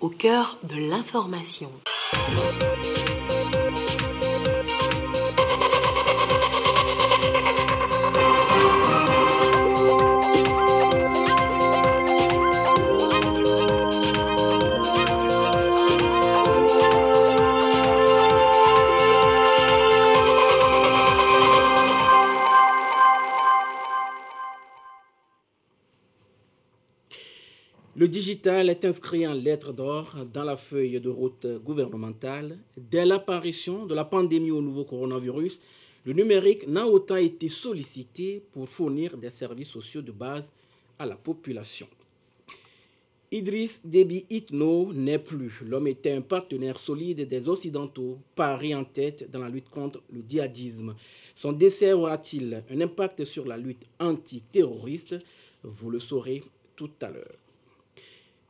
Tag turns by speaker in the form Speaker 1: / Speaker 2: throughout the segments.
Speaker 1: au cœur de l'information.
Speaker 2: Le digital est inscrit en lettres d'or dans la feuille de route gouvernementale. Dès l'apparition de la pandémie au nouveau coronavirus, le numérique n'a autant été sollicité pour fournir des services sociaux de base à la population. Idriss Déby Itno n'est plus. L'homme était un partenaire solide des Occidentaux, Paris en tête dans la lutte contre le djihadisme. Son décès aura-t-il un impact sur la lutte antiterroriste? Vous le saurez tout à l'heure.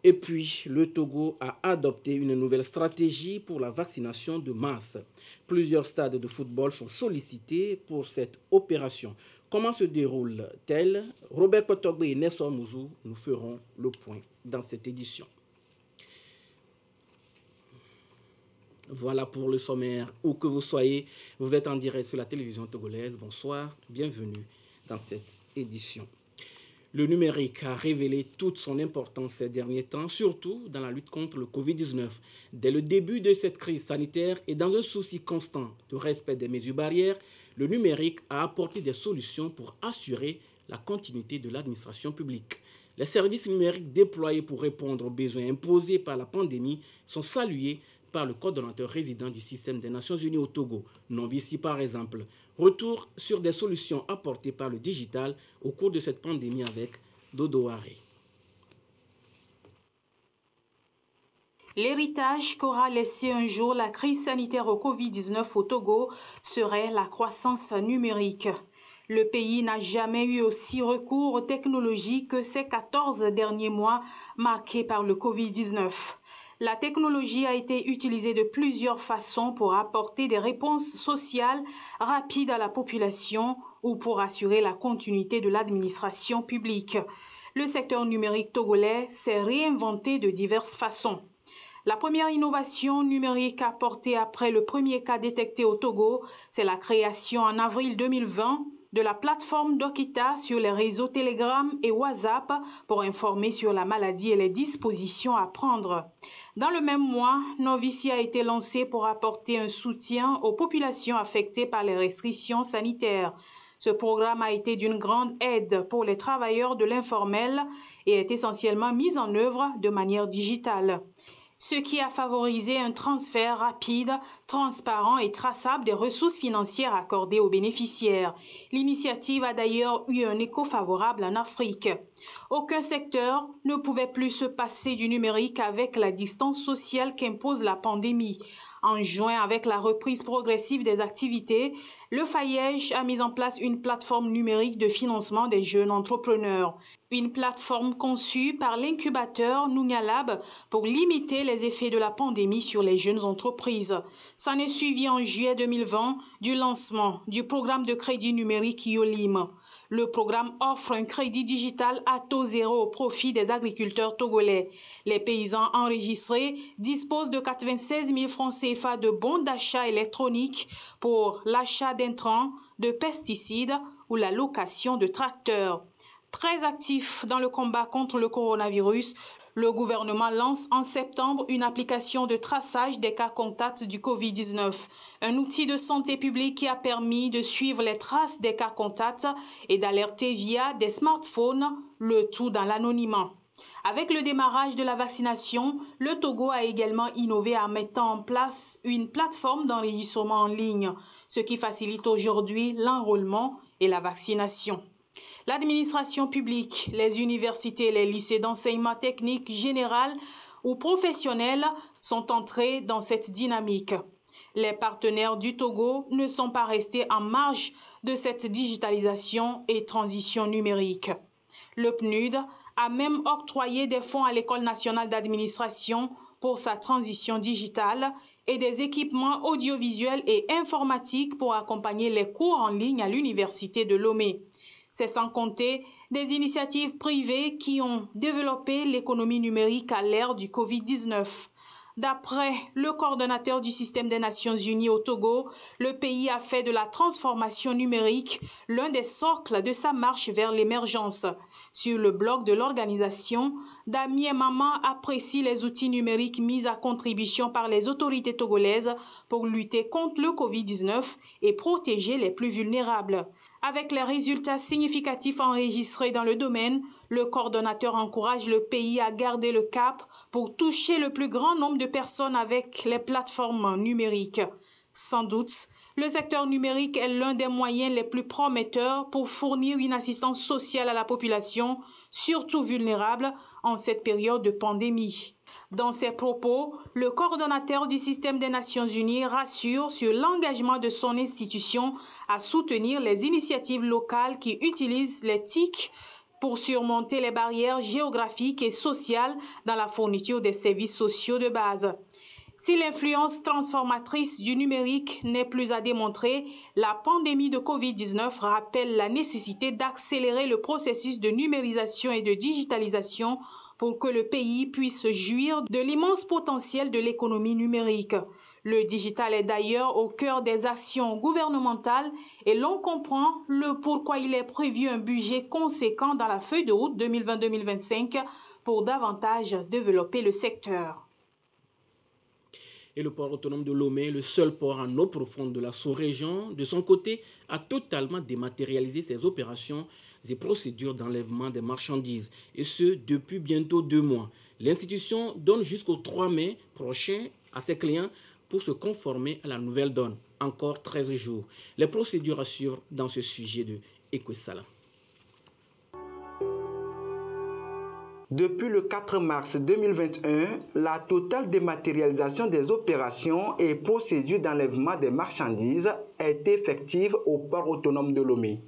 Speaker 2: Et puis, le Togo a adopté une nouvelle stratégie pour la vaccination de masse. Plusieurs stades de football sont sollicités pour cette opération. Comment se déroule-t-elle? Robert Potogbe et Nessor Mouzou nous feront le point dans cette édition. Voilà pour le sommaire. Où que vous soyez, vous êtes en direct sur la télévision togolaise. Bonsoir, bienvenue dans cette édition. Le numérique a révélé toute son importance ces derniers temps, surtout dans la lutte contre le Covid-19. Dès le début de cette crise sanitaire et dans un souci constant de respect des mesures barrières, le numérique a apporté des solutions pour assurer la continuité de l'administration publique. Les services numériques déployés pour répondre aux besoins imposés par la pandémie sont salués par le coordonnateur résident du système des Nations Unies au Togo, Novici par exemple. Retour sur des solutions apportées par le digital au cours de cette pandémie avec Dodo.
Speaker 3: L'héritage qu'aura laissé un jour la crise sanitaire au Covid-19 au Togo serait la croissance numérique. Le pays n'a jamais eu aussi recours aux technologies que ces 14 derniers mois marqués par le Covid-19. La technologie a été utilisée de plusieurs façons pour apporter des réponses sociales rapides à la population ou pour assurer la continuité de l'administration publique. Le secteur numérique togolais s'est réinventé de diverses façons. La première innovation numérique apportée après le premier cas détecté au Togo, c'est la création en avril 2020 de la plateforme Dokita sur les réseaux Telegram et WhatsApp pour informer sur la maladie et les dispositions à prendre. Dans le même mois, Novici a été lancé pour apporter un soutien aux populations affectées par les restrictions sanitaires. Ce programme a été d'une grande aide pour les travailleurs de l'informel et est essentiellement mis en œuvre de manière digitale ce qui a favorisé un transfert rapide, transparent et traçable des ressources financières accordées aux bénéficiaires. L'initiative a d'ailleurs eu un écho favorable en Afrique. Aucun secteur ne pouvait plus se passer du numérique avec la distance sociale qu'impose la pandémie. En juin, avec la reprise progressive des activités, le FAIEJ a mis en place une plateforme numérique de financement des jeunes entrepreneurs. Une plateforme conçue par l'incubateur Nunalab pour limiter les effets de la pandémie sur les jeunes entreprises. S'en est suivi en juillet 2020 du lancement du programme de crédit numérique Yolim. Le programme offre un crédit digital à taux zéro au profit des agriculteurs togolais. Les paysans enregistrés disposent de 96 000 francs CFA de bons d'achat électroniques pour l'achat d'intrants, de pesticides ou la location de tracteurs. Très actif dans le combat contre le coronavirus, le gouvernement lance en septembre une application de traçage des cas contacts du Covid-19, un outil de santé publique qui a permis de suivre les traces des cas contacts et d'alerter via des smartphones, le tout dans l'anonymat. Avec le démarrage de la vaccination, le Togo a également innové en mettant en place une plateforme d'enregistrement en ligne, ce qui facilite aujourd'hui l'enrôlement et la vaccination. L'administration publique, les universités les lycées d'enseignement technique général ou professionnel sont entrés dans cette dynamique. Les partenaires du Togo ne sont pas restés en marge de cette digitalisation et transition numérique. Le PNUD a même octroyé des fonds à l'École nationale d'administration pour sa transition digitale et des équipements audiovisuels et informatiques pour accompagner les cours en ligne à l'Université de Lomé. C'est sans compter des initiatives privées qui ont développé l'économie numérique à l'ère du Covid-19. D'après le coordonnateur du système des Nations Unies au Togo, le pays a fait de la transformation numérique l'un des socles de sa marche vers l'émergence. Sur le blog de l'organisation, Damien Maman apprécie les outils numériques mis à contribution par les autorités togolaises pour lutter contre le Covid-19 et protéger les plus vulnérables. Avec les résultats significatifs enregistrés dans le domaine, le coordonnateur encourage le pays à garder le cap pour toucher le plus grand nombre de personnes avec les plateformes numériques. Sans doute, le secteur numérique est l'un des moyens les plus prometteurs pour fournir une assistance sociale à la population, surtout vulnérable en cette période de pandémie. Dans ses propos, le coordonnateur du système des Nations Unies rassure sur l'engagement de son institution à soutenir les initiatives locales qui utilisent les TIC pour surmonter les barrières géographiques et sociales dans la fourniture des services sociaux de base. Si l'influence transformatrice du numérique n'est plus à démontrer, la pandémie de Covid-19 rappelle la nécessité d'accélérer le processus de numérisation et de digitalisation pour que le pays puisse jouir de l'immense potentiel de l'économie numérique. Le digital est d'ailleurs au cœur des actions gouvernementales et l'on comprend le pourquoi il est prévu un budget conséquent dans la feuille de route 2020-2025 pour davantage développer le secteur.
Speaker 2: Et le port autonome de Lomé, le seul port en eau profonde de la sous-région, de son côté, a totalement dématérialisé ses opérations et procédures d'enlèvement des marchandises, et ce depuis bientôt deux mois. L'institution donne jusqu'au 3 mai prochain à ses clients pour se conformer à la nouvelle donne. Encore 13 jours. Les procédures à suivre dans ce sujet de Equesala.
Speaker 4: Depuis le 4 mars 2021, la totale dématérialisation des opérations et procédures d'enlèvement des marchandises est effective au port autonome de Lomé.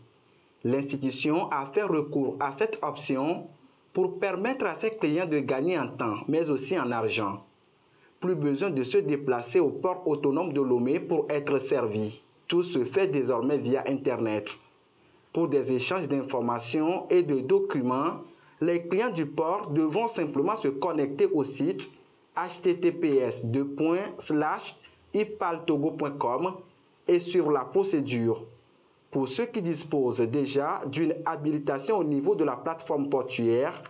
Speaker 4: L'institution a fait recours à cette option pour permettre à ses clients de gagner en temps, mais aussi en argent. Plus besoin de se déplacer au port autonome de Lomé pour être servi. Tout se fait désormais via Internet. Pour des échanges d'informations et de documents, les clients du port devront simplement se connecter au site https ipaltogo.com et sur la procédure pour ceux qui disposent déjà d'une habilitation au niveau de la plateforme portuaire,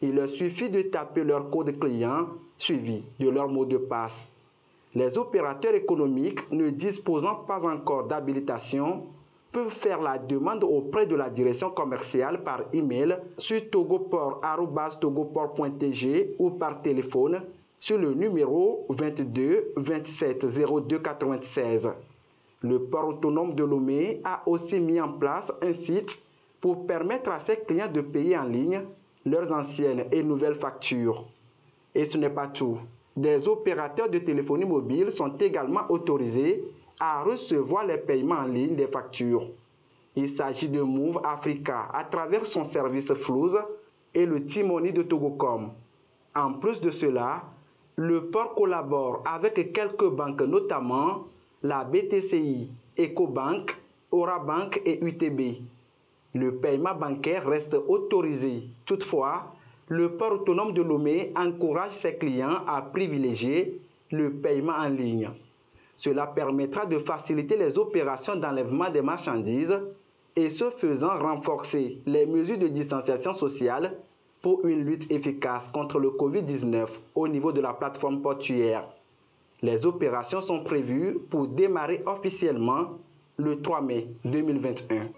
Speaker 4: il leur suffit de taper leur code client suivi de leur mot de passe. Les opérateurs économiques ne disposant pas encore d'habilitation peuvent faire la demande auprès de la direction commerciale par email sur togoport.togoport.tg ou par téléphone sur le numéro 22 27 02 96. Le port autonome de Lomé a aussi mis en place un site pour permettre à ses clients de payer en ligne leurs anciennes et nouvelles factures. Et ce n'est pas tout. Des opérateurs de téléphonie mobile sont également autorisés à recevoir les paiements en ligne des factures. Il s'agit de Move Africa à travers son service Flouz et le Timoni de Togocom. En plus de cela, le port collabore avec quelques banques, notamment la BTCI, EcoBank, Orabank et UTB. Le paiement bancaire reste autorisé. Toutefois, le port autonome de Lomé encourage ses clients à privilégier le paiement en ligne. Cela permettra de faciliter les opérations d'enlèvement des marchandises et ce faisant renforcer les mesures de distanciation sociale pour une lutte efficace contre le Covid-19 au niveau de la plateforme portuaire. Les opérations sont prévues pour démarrer officiellement le 3 mai 2021.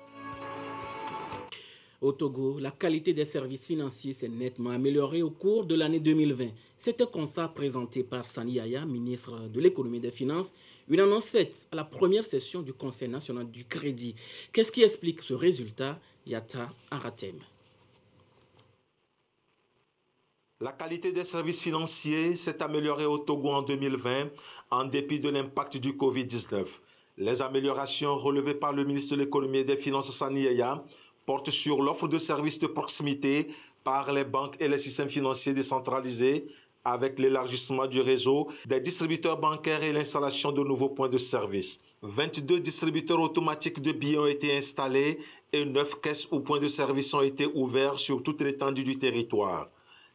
Speaker 2: Au Togo, la qualité des services financiers s'est nettement améliorée au cours de l'année 2020. C'est un constat présenté par Sani Yaya, ministre de l'économie et des finances, une annonce faite à la première session du Conseil national du crédit. Qu'est-ce qui explique ce résultat? Yata Aratem.
Speaker 5: La qualité des services financiers s'est améliorée au Togo en 2020 en dépit de l'impact du Covid-19. Les améliorations relevées par le ministre de l'économie et des finances Saniya portent sur l'offre de services de proximité par les banques et les systèmes financiers décentralisés avec l'élargissement du réseau des distributeurs bancaires et l'installation de nouveaux points de service. 22 distributeurs automatiques de billets ont été installés et 9 caisses ou points de service ont été ouverts sur toute l'étendue du territoire.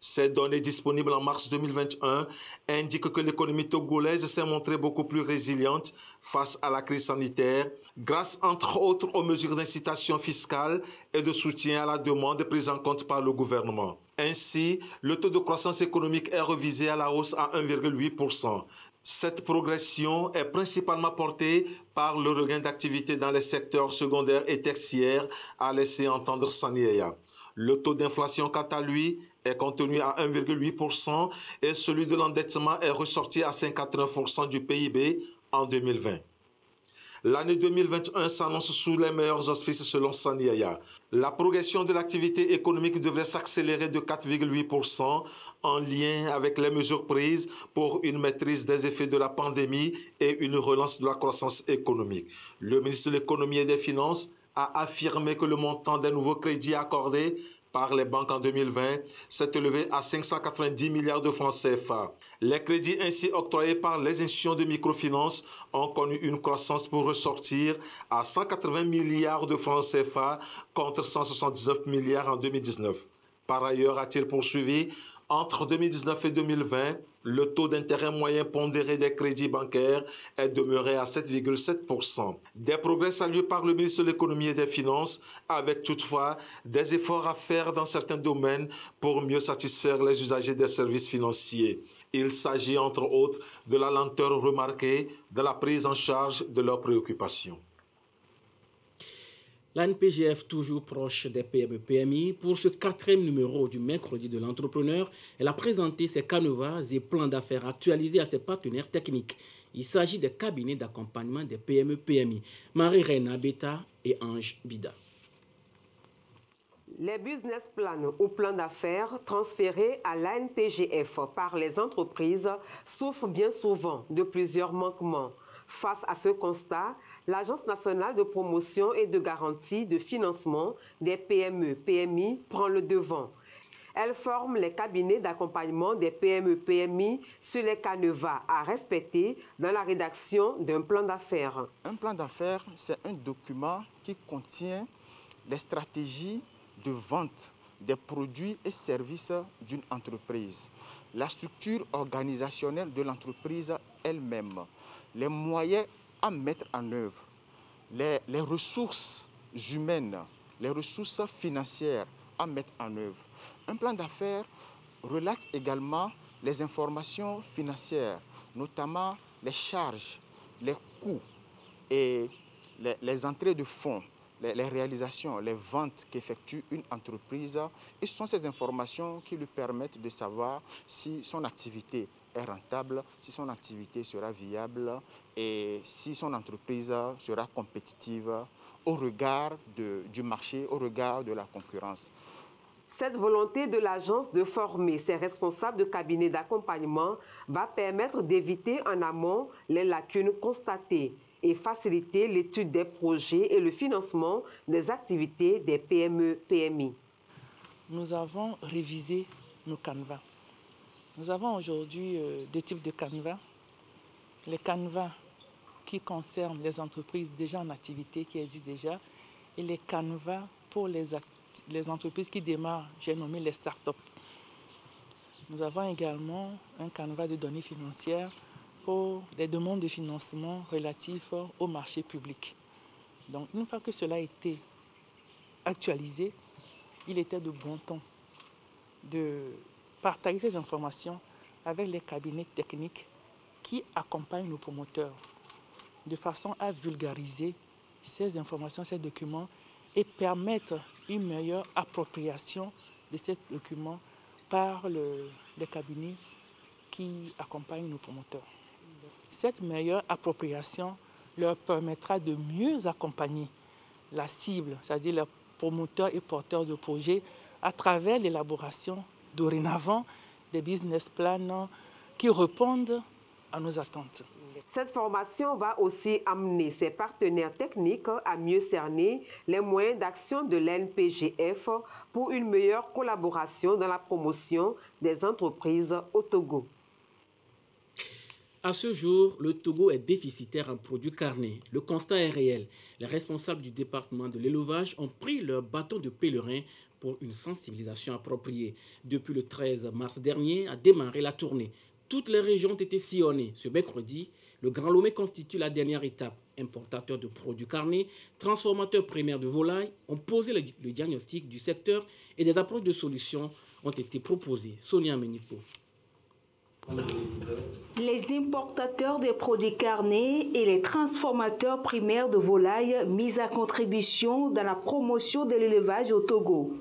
Speaker 5: Ces données disponibles en mars 2021 indiquent que l'économie togolaise s'est montrée beaucoup plus résiliente face à la crise sanitaire, grâce entre autres aux mesures d'incitation fiscale et de soutien à la demande prises en compte par le gouvernement. Ainsi, le taux de croissance économique est revisé à la hausse à 1,8%. Cette progression est principalement portée par le regain d'activité dans les secteurs secondaires et tertiaires, a laissé entendre Sanieya. Le taux d'inflation, quant à lui, est contenu à 1,8% et celui de l'endettement est ressorti à 59% du PIB en 2020. L'année 2021 s'annonce sous les meilleurs auspices selon Saniaya. La progression de l'activité économique devrait s'accélérer de 4,8% en lien avec les mesures prises pour une maîtrise des effets de la pandémie et une relance de la croissance économique. Le ministre de l'économie et des finances a affirmé que le montant des nouveaux crédits accordés par les banques en 2020 s'est élevé à 590 milliards de francs CFA. Les crédits ainsi octroyés par les institutions de microfinance ont connu une croissance pour ressortir à 180 milliards de francs CFA contre 179 milliards en 2019. Par ailleurs, a-t-il poursuivi, entre 2019 et 2020, le taux d'intérêt moyen pondéré des crédits bancaires est demeuré à 7,7%. Des progrès salués par le ministre de l'économie et des finances, avec toutefois des efforts à faire dans certains domaines pour mieux satisfaire les usagers des services financiers. Il s'agit entre autres de la lenteur remarquée de la prise en charge de leurs préoccupations.
Speaker 2: L'ANPGF, toujours proche des PME-PMI, pour ce quatrième numéro du mercredi de l'entrepreneur, elle a présenté ses canevas et plans d'affaires actualisés à ses partenaires techniques. Il s'agit des cabinets d'accompagnement des PME-PMI, Marie-Reine Abeta et Ange Bida.
Speaker 6: Les business plans ou plans d'affaires transférés à l'ANPGF par les entreprises souffrent bien souvent de plusieurs manquements. Face à ce constat, l'Agence nationale de promotion et de garantie de financement des PME-PMI prend le devant. Elle forme les cabinets d'accompagnement des PME-PMI sur les canevas à respecter dans la rédaction d'un plan d'affaires.
Speaker 7: Un plan d'affaires, c'est un document qui contient les stratégies de vente des produits et services d'une entreprise, la structure organisationnelle de l'entreprise elle-même, les moyens à mettre en œuvre, les, ressources humaines, les ressources financières à mettre en œuvre. Un plan d'affaires relate également les informations financières, notamment les charges, les coûts et les entrées de fonds les, réalisations, les ventes qu'effectue une entreprise. Et ce sont ces informations qui lui permettent de savoir si son activité est rentable, si son activité sera viable et si son entreprise sera compétitive au regard du marché, au regard de la concurrence.
Speaker 6: Cette volonté de l'agence de former ses responsables de cabinet d'accompagnement va permettre d'éviter en amont les lacunes constatées et faciliter l'étude des projets et le financement des activités des PME-PMI.
Speaker 8: Nous avons révisé nos canevas. Nous avons aujourd'hui euh, des types de canevas. Les canevas qui concernent les entreprises déjà en activité, qui existent déjà, et les canevas pour les, les entreprises qui démarrent, j'ai nommé les start-up. Nous avons également un canevas de données financières pour les demandes de financement relatifs au marché public. Donc une fois que cela a été actualisé, il était de bon ton de partager ces informations avec les cabinets techniques qui accompagnent nos promoteurs de façon à vulgariser ces informations, ces documents et permettre une meilleure appropriation de ces documents par les cabinets qui accompagnent nos promoteurs. Cette meilleure appropriation leur permettra de mieux accompagner la cible, c'est-à-dire les promoteurs et porteurs de projets, à travers l'élaboration dorénavant des business plans qui répondent à nos attentes.
Speaker 6: Cette formation va aussi amener ses partenaires techniques à mieux cerner les moyens d'action de l'NPGF pour une meilleure collaboration dans la promotion des entreprises au Togo.
Speaker 2: À ce jour, le Togo est déficitaire en produits carnés. Le constat est réel. Les responsables du département de l'élevage ont pris leur bâton de pèlerin pour une sensibilisation appropriée. Depuis le 13 mars dernier a démarré la tournée. Toutes les régions ont été sillonnées. Ce mercredi, le Grand Lomé constitue la dernière étape. Importateurs de produits carnés, transformateurs primaires de volailles ont posé le, diagnostic du secteur et des approches de solutions ont été proposées. Sonia Menipo.
Speaker 9: Les importateurs des produits carnés et les transformateurs primaires de volailles mis à contribution dans la promotion de l'élevage au Togo.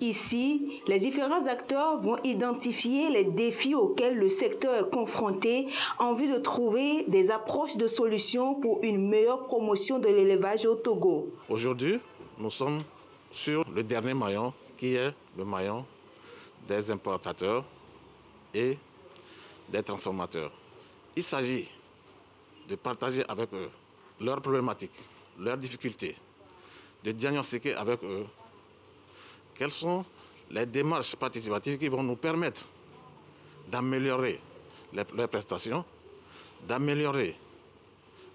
Speaker 9: Ici, les différents acteurs vont identifier les défis auxquels le secteur est confronté en vue de trouver des approches de solutions pour une meilleure promotion de l'élevage au Togo.
Speaker 10: Aujourd'hui, nous sommes sur le dernier maillon qui est le maillon des importateurs et des transformateurs. Il s'agit de partager avec eux leurs problématiques, leurs difficultés, de diagnostiquer avec eux quelles sont les démarches participatives qui vont nous permettre d'améliorer les, prestations, d'améliorer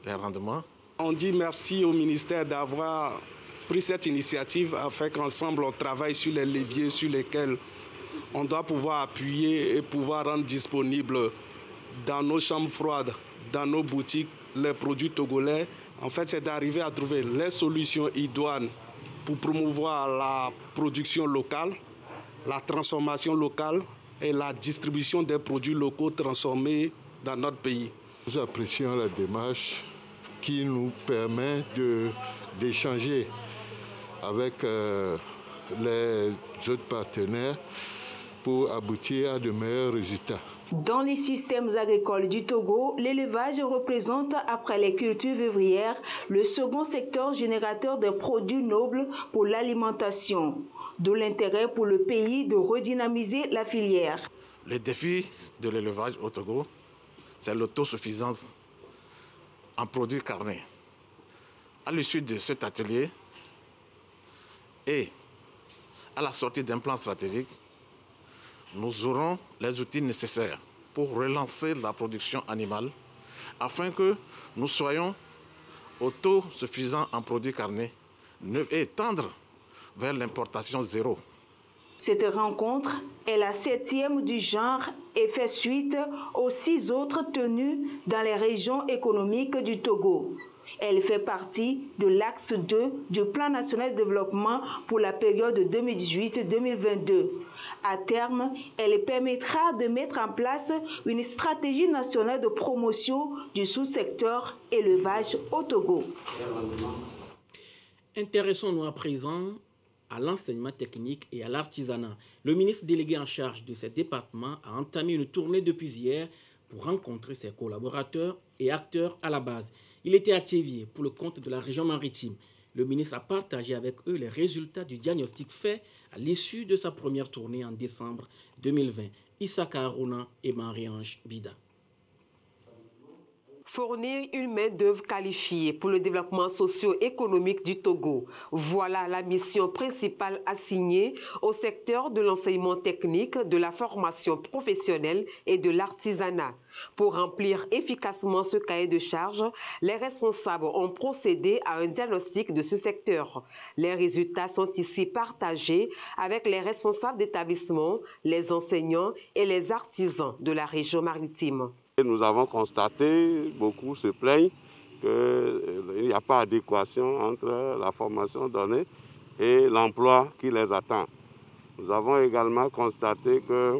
Speaker 10: les rendements?
Speaker 11: On dit merci au ministère d'avoir pris cette initiative afin qu'ensemble on travaille sur les leviers sur lesquels on doit pouvoir appuyer et pouvoir rendre disponible dans nos chambres froides, dans nos boutiques, les produits togolais. En fait, c'est d'arriver à trouver les solutions idoines pour promouvoir la production locale, la transformation locale et la distribution des produits locaux transformés dans notre pays.
Speaker 12: Nous apprécions la démarche qui nous permet d'échanger avec euh, les autres partenaires pour aboutir à de meilleurs résultats.
Speaker 9: Dans les systèmes agricoles du Togo, l'élevage représente, après les cultures vivrières, le second secteur générateur de produits nobles pour l'alimentation. D'où l'intérêt pour le pays de redynamiser la filière.
Speaker 10: Le défi de l'élevage au Togo, c'est l'autosuffisance en produits carnés. À l'issue de cet atelier et à la sortie d'un plan stratégique, nous aurons les outils nécessaires pour relancer la production animale afin que nous soyons autosuffisants en produits carnés et tendre vers l'importation zéro.
Speaker 9: Cette rencontre est la septième du genre et fait suite aux six autres tenues dans les régions économiques du Togo. Elle fait partie de l'axe 2 du Plan national de développement pour la période 2018-2022. À terme, elle permettra de mettre en place une stratégie nationale de promotion du sous-secteur élevage au Togo.
Speaker 2: Intéressons-nous à présent à l'enseignement technique et à l'artisanat. Le ministre délégué en charge de ce département a entamé une tournée depuis hier pour rencontrer ses collaborateurs et acteurs à la base. Il était à Thévier pour le compte de la région maritime. Le ministre a partagé avec eux les résultats du diagnostic fait à l'issue de sa première tournée en décembre 2020. Issa Aruna et Marie-Ange Bida.
Speaker 6: Fournir une main-d'œuvre qualifiée pour le développement socio-économique du Togo. Voilà la mission principale assignée au secteur de l'enseignement technique, de la formation professionnelle et de l'artisanat. Pour remplir efficacement ce cahier de charges, les responsables ont procédé à un diagnostic de ce secteur. Les résultats sont ici partagés avec les responsables d'établissement, les enseignants et les artisans de la région maritime.
Speaker 13: Nous avons constaté, beaucoup se plaignent, qu'il n'y a pas d'adéquation entre la formation donnée et l'emploi qui les attend. Nous avons également constaté que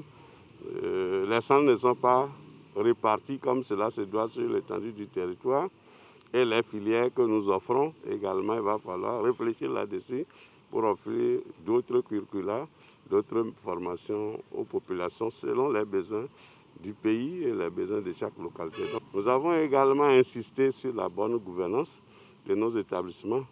Speaker 13: euh, les centres ne sont pas répartis comme cela se doit sur l'étendue du territoire. Et les filières que nous offrons également, il va falloir réfléchir là-dessus pour offrir d'autres curricula, d'autres formations aux populations selon les besoins du pays et les besoins de chaque localité. Nous avons également insisté sur la bonne gouvernance de nos établissements,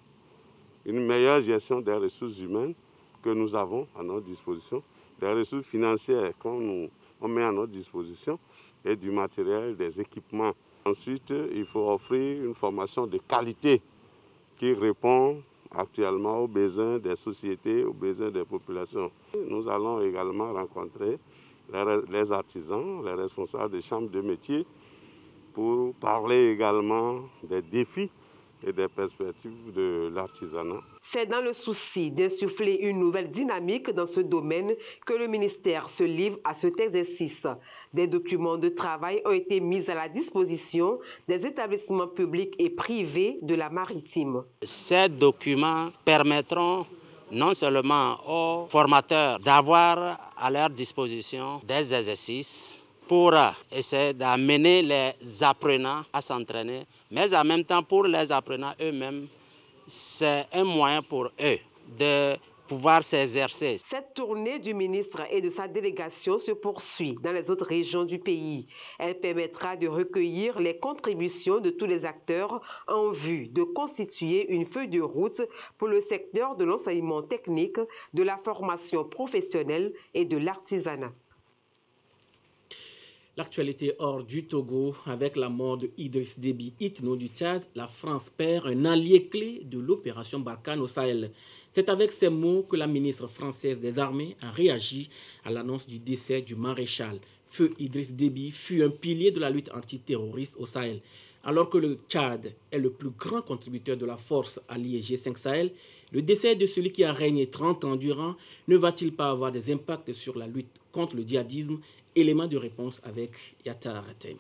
Speaker 13: une meilleure gestion des ressources humaines que nous avons à notre disposition, des ressources financières qu'on met à notre disposition, et du matériel, des équipements. Ensuite, il faut offrir une formation de qualité qui répond actuellement aux besoins des sociétés, aux besoins des populations. Nous allons également rencontrer les artisans, les responsables des chambres de métiers pour parler également des défis et des perspectives de l'artisanat.
Speaker 6: C'est dans le souci d'insuffler une nouvelle dynamique dans ce domaine que le ministère se livre à cet exercice. Des documents de travail ont été mis à la disposition des établissements publics et privés de la maritime.
Speaker 14: Ces documents permettront non seulement aux formateurs d'avoir à leur disposition des exercices pour essayer d'amener les apprenants à s'entraîner, mais en même temps pour les apprenants eux-mêmes, c'est un moyen pour eux de
Speaker 6: Cette tournée du ministre et de sa délégation se poursuit dans les autres régions du pays. Elle permettra de recueillir les contributions de tous les acteurs en vue de constituer une feuille de route pour le secteur de l'enseignement technique, de la formation professionnelle et de l'artisanat.
Speaker 2: L'actualité hors du Togo, avec la mort de Idriss Déby Itno du Tchad, la France perd un allié clé de l'opération Barkhane au Sahel. C'est avec ces mots que la ministre française des Armées a réagi à l'annonce du décès du maréchal. Feu Idriss Déby fut un pilier de la lutte antiterroriste au Sahel. Alors que le Tchad est le plus grand contributeur de la force alliée G5 Sahel, le décès de celui qui a régné 30 ans durant ne va-t-il pas avoir des impacts sur la lutte contre le djihadisme Élément de réponse avec Yatar Ratem.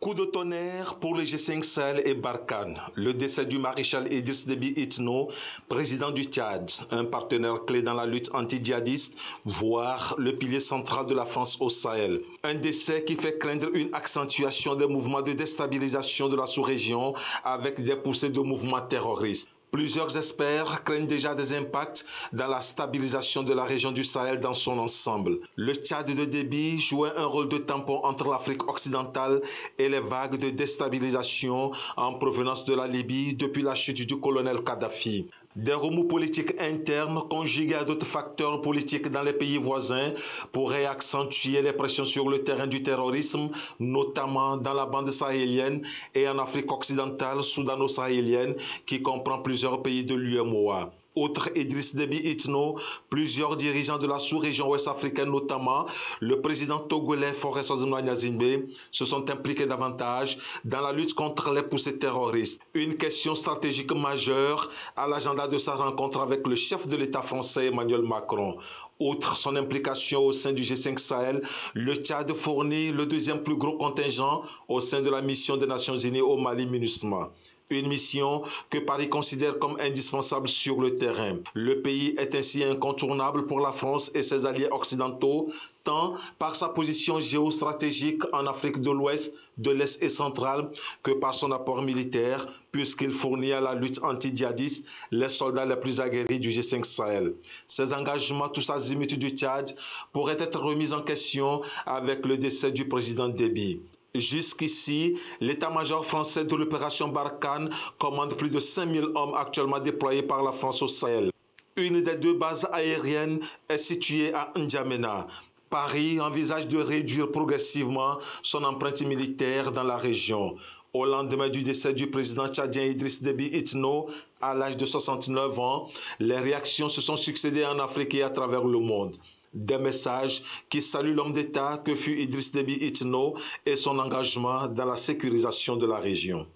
Speaker 5: Coup de tonnerre pour le G5 Sahel et Barkhane. Le décès du maréchal Idriss Déby Itno, président du Tchad, un partenaire clé dans la lutte anti-djihadiste, voire le pilier central de la France au Sahel. Un décès qui fait craindre une accentuation des mouvements de déstabilisation de la sous-région avec des poussées de mouvements terroristes. Plusieurs experts craignent déjà des impacts dans la stabilisation de la région du Sahel dans son ensemble. Le Tchad de débit jouait un rôle de tampon entre l'Afrique occidentale et les vagues de déstabilisation en provenance de la Libye depuis la chute du colonel Kadhafi. Des remous politiques internes conjugués à d'autres facteurs politiques dans les pays voisins pourraient accentuer les pressions sur le terrain du terrorisme, notamment dans la bande sahélienne et en Afrique occidentale soudano-sahélienne qui comprend plusieurs pays de l'UMOA. Outre Idriss Déby Itno, plusieurs dirigeants de la sous-région ouest africaine, notamment le président togolais Forest Nyazimbe, se sont impliqués davantage dans la lutte contre les poussées terroristes. Une question stratégique majeure à l'agenda de sa rencontre avec le chef de l'État français Emmanuel Macron. Outre son implication au sein du G5 Sahel, le Tchad fournit le deuxième plus gros contingent au sein de la mission des Nations Unies au Mali MINUSMA une mission que Paris considère comme indispensable sur le terrain. Le pays est ainsi incontournable pour la France et ses alliés occidentaux, tant par sa position géostratégique en Afrique de l'Ouest, de l'Est et centrale, que par son apport militaire, puisqu'il fournit à la lutte anti-djihadiste les soldats les plus aguerris du G5 Sahel. Ces engagements tous azimuts du Tchad pourraient être remis en question avec le décès du président Déby. Jusqu'ici, l'état-major français de l'opération Barkhane commande plus de 5000 hommes actuellement déployés par la France au Sahel. Une des deux bases aériennes est située à N'Djamena. Paris envisage de réduire progressivement son empreinte militaire dans la région. Au lendemain du décès du président tchadien Idriss Déby Itno, à l'âge de 69 ans, les réactions se sont succédées en Afrique et à travers le monde des messages qui saluent l'homme d'État que fut Idriss Déby Itno et son engagement dans la sécurisation de la région.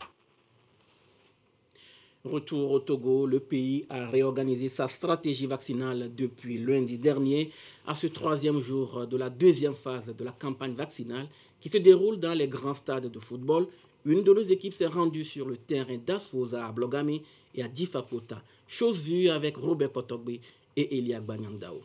Speaker 2: Retour au Togo, le pays a réorganisé sa stratégie vaccinale depuis lundi dernier, à ce troisième jour de la deuxième phase de la campagne vaccinale qui se déroule dans les grands stades de football. Une de nos équipes s'est rendue sur le terrain d'Asfosa à Blogame et à Difakota, chose vue avec Robert Potogbe et Elia Banyandao.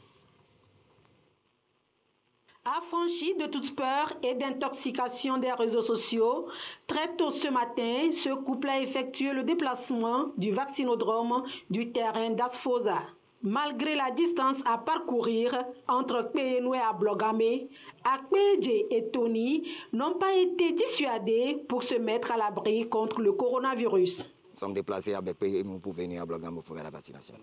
Speaker 3: Affranchi de toute peur et d'intoxication des réseaux sociaux, très tôt ce matin, ce couple a effectué le déplacement du vaccinodrome du terrain d'Asfosa. Malgré la distance à parcourir entre Kpeyenoue à Blogame, Akpeje et Tony n'ont pas été dissuadés pour se mettre à l'abri contre le coronavirus.
Speaker 15: Nous sommes déplacés avec Kpeyenoue pour venir à Blogame pour faire la vaccination.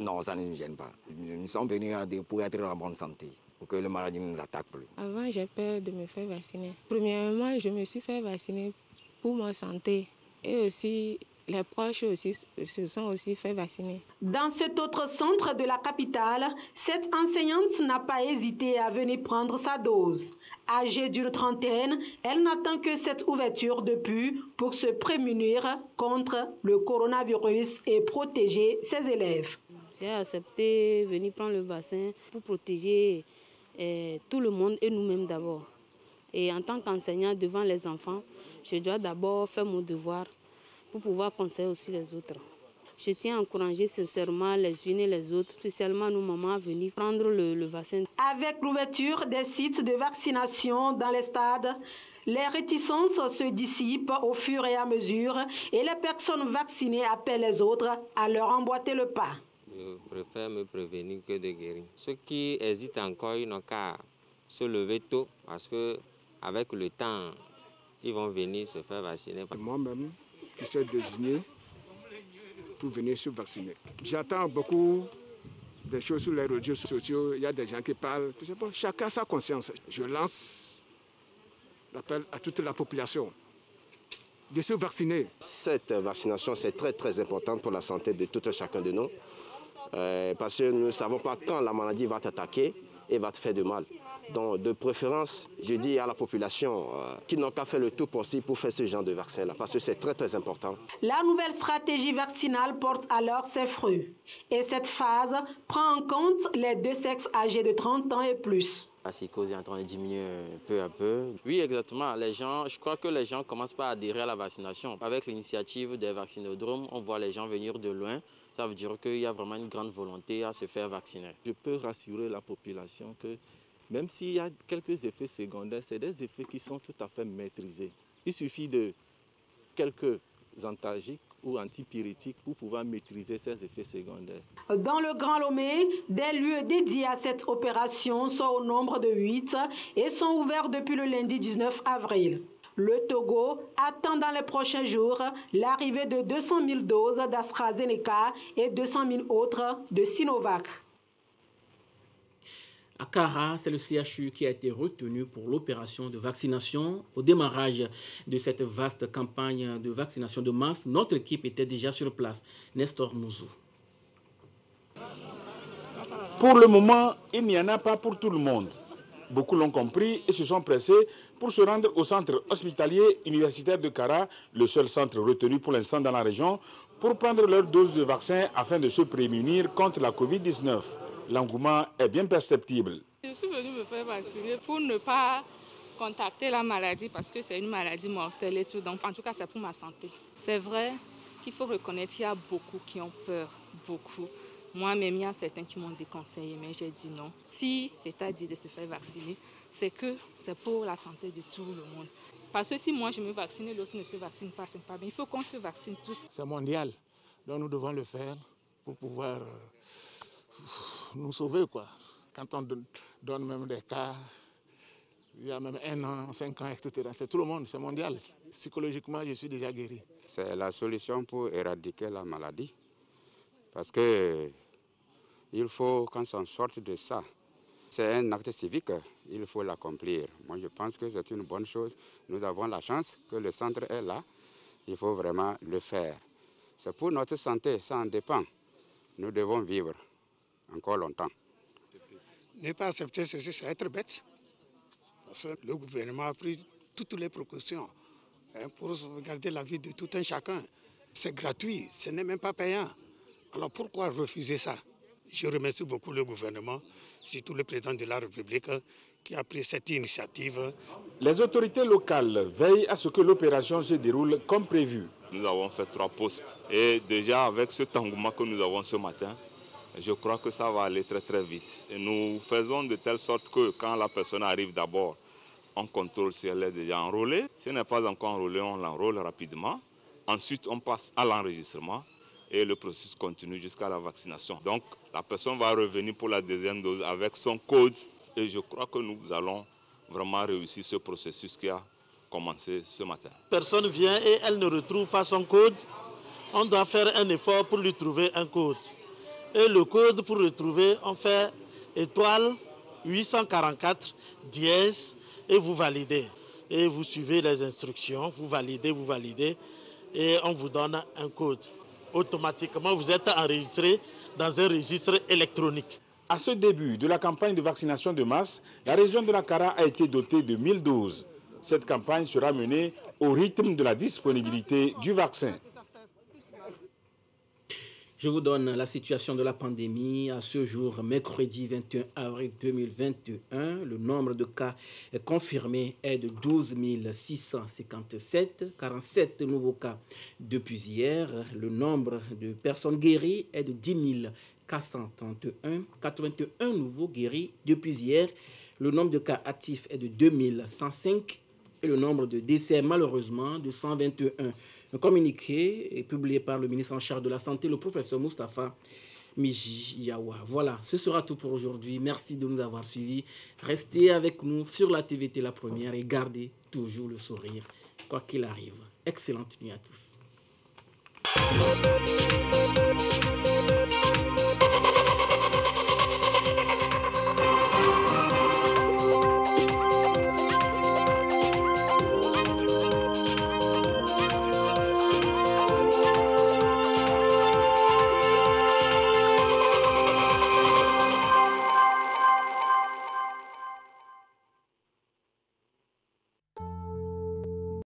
Speaker 15: Non, ça ne nous gêne pas. Nous sommes venus pour être en bonne santé, pour que le maladie ne nous attaque plus.
Speaker 16: Avant, j'ai peur de me faire vacciner. Premièrement, je me suis fait vacciner pour ma santé et aussi les proches aussi se sont aussi fait vacciner.
Speaker 17: Dans cet autre centre de la capitale, cette enseignante n'a pas hésité à venir prendre sa dose. Âgée d'une trentaine, elle n'attend que cette ouverture de pu pour se prémunir contre le coronavirus et protéger ses élèves.
Speaker 18: J'ai accepté de venir prendre le vaccin pour protéger eh, tout le monde et nous-mêmes d'abord. Et en tant qu'enseignant devant les enfants, je dois d'abord faire mon devoir pour pouvoir conseiller aussi les autres. Je tiens à encourager sincèrement les unes et les autres, spécialement nos mamans, à venir prendre le, le vaccin.
Speaker 17: Avec l'ouverture des sites de vaccination dans les stades, les réticences se dissipent au fur et à mesure et les personnes vaccinées appellent les autres à leur emboîter le pas.
Speaker 19: Je préfère me prévenir que de guérir. Ceux qui hésitent encore, ils n'ont qu'à se lever tôt parce que avec le temps, ils vont venir se faire vacciner.
Speaker 20: Moi-même, qui s'est désigné pour venir se vacciner. J'attends beaucoup des choses sur les réseaux sociaux. Il y a des gens qui parlent. Bon, chacun a sa conscience. Je lance l'appel à toute la population de se vacciner.
Speaker 21: Cette vaccination, c'est très très important pour la santé de tout un chacun de nous. Euh, parce que nous ne savons pas quand la maladie va t'attaquer et va te faire de mal. Donc, de préférence, je dis à la population euh, qu'ils n'ont qu'à faire le tout possible pour faire ce genre de vaccin-là, parce que c'est très, très important.
Speaker 17: La nouvelle stratégie vaccinale porte alors ses fruits. Et cette phase prend en compte les deux sexes âgés de 30 ans et plus.
Speaker 19: La psychose est en train de diminuer peu à peu.
Speaker 22: Oui, exactement. Les gens, je crois que les gens commencent pas à adhérer à la vaccination. Avec l'initiative des vaccinodromes, on voit les gens venir de loin. Ça veut dire qu'il y a vraiment une grande volonté à se faire vacciner.
Speaker 23: Je peux rassurer la population que même s'il y a quelques effets secondaires, c'est des effets qui sont tout à fait maîtrisés. Il suffit de quelques antalgiques ou antipyrétiques pour pouvoir maîtriser ces effets secondaires.
Speaker 17: Dans le Grand Lomé, des lieux dédiés à cette opération sont au nombre de 8 et sont ouverts depuis le lundi 19 avril. Le Togo attend dans les prochains jours l'arrivée de 200 000 doses d'AstraZeneca et 200 000 autres de Sinovac.
Speaker 2: À Cara, c'est le CHU qui a été retenu pour l'opération de vaccination. Au démarrage de cette vaste campagne de vaccination de masse, notre équipe était déjà sur place. Nestor Mouzou.
Speaker 24: Pour le moment, il n'y en a pas pour tout le monde. Beaucoup l'ont compris et se sont pressés pour se rendre au centre hospitalier universitaire de Cara, le seul centre retenu pour l'instant dans la région, pour prendre leur dose de vaccin afin de se prémunir contre la Covid-19 l'engouement est bien perceptible.
Speaker 25: Je suis venue me faire vacciner pour ne pas contacter la maladie parce que c'est une maladie mortelle et tout. Donc, en tout cas, c'est pour ma santé. C'est vrai qu'il faut reconnaître qu'il y a beaucoup qui ont peur, beaucoup. Moi-même, il y a certains qui m'ont déconseillé, mais j'ai dit non. Si l'État dit de se faire vacciner, c'est que c'est pour la santé de tout le monde. Parce que si moi je me vaccine et l'autre ne se vaccine pas, c'est pas bien. Il faut qu'on se vaccine tous.
Speaker 26: C'est mondial, donc nous devons le faire pour pouvoir nous sauver. Quoi. Quand on donne même des cas, il y a même un an, cinq ans, etc. C'est tout le monde, c'est mondial. Psychologiquement, je suis déjà guéri.
Speaker 27: C'est la solution pour éradiquer la maladie. Parce que il faut qu'on s'en sorte de ça. C'est un acte civique, il faut l'accomplir. Moi, je pense que c'est une bonne chose. Nous avons la chance que le centre est là. Il faut vraiment le faire. C'est pour notre santé, ça en dépend. Nous devons vivre encore longtemps.
Speaker 26: Ne pas accepter ceci, c'est être bête. Parce que le gouvernement a pris toutes les précautions hein, pour garder la vie de tout un chacun. C'est gratuit, ce n'est même pas payant. Alors pourquoi refuser ça? Je remercie beaucoup le gouvernement, surtout le président de la République qui a pris cette initiative.
Speaker 24: Les autorités locales veillent à ce que l'opération se déroule comme prévu.
Speaker 28: Nous avons fait trois postes et déjà avec cet engouement que nous avons ce matin, je crois que ça va aller très très vite. Et nous faisons de telle sorte que quand la personne arrive d'abord, on contrôle si elle est déjà enrôlée. Si elle n'est pas encore enrôlée, on l'enrôle rapidement. Ensuite, on passe à l'enregistrement et le processus continue jusqu'à la vaccination. Donc, la personne va revenir pour la deuxième dose avec son code et je crois que nous allons vraiment réussir ce processus qui a commencé ce matin.
Speaker 29: Personne vient et elle ne retrouve pas son code. On doit faire un effort pour lui trouver un code. Et le code pour retrouver, on fait étoile 844 dièse et vous validez. Et vous suivez les instructions, vous validez, vous validez et on vous donne un code. Automatiquement, vous êtes enregistré dans un registre électronique.
Speaker 24: À ce début de la campagne de vaccination de masse, la région de la Cara a été dotée de 1000 doses. Cette campagne sera menée au rythme de la disponibilité du vaccin.
Speaker 2: Je vous donne la situation de la pandémie. À ce jour, mercredi 21 avril 2021, le nombre de cas confirmés est de 12 657, 47 nouveaux cas depuis hier. Le nombre de personnes guéries est de 10 431, 81 nouveaux guéris depuis hier. Le nombre de cas actifs est de 2105 et le nombre de décès malheureusement de 121. Un communiqué est publié par le ministre en charge de la Santé, le professeur Mustapha Mijiyawa. Voilà, ce sera tout pour aujourd'hui. Merci de nous avoir suivis. Restez avec nous sur la TVT La Première et gardez toujours le sourire, quoi qu'il arrive. Excellente nuit à tous.